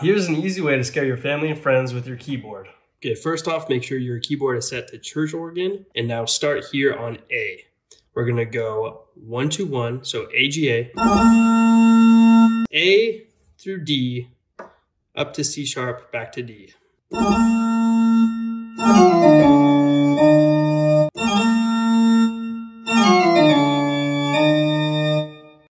Here's an easy way to scare your family and friends with your keyboard. Okay, first off, make sure your keyboard is set to church organ. And now start here on A. We're gonna go one to one, so A, G, A, A through D, up to C sharp, back to D.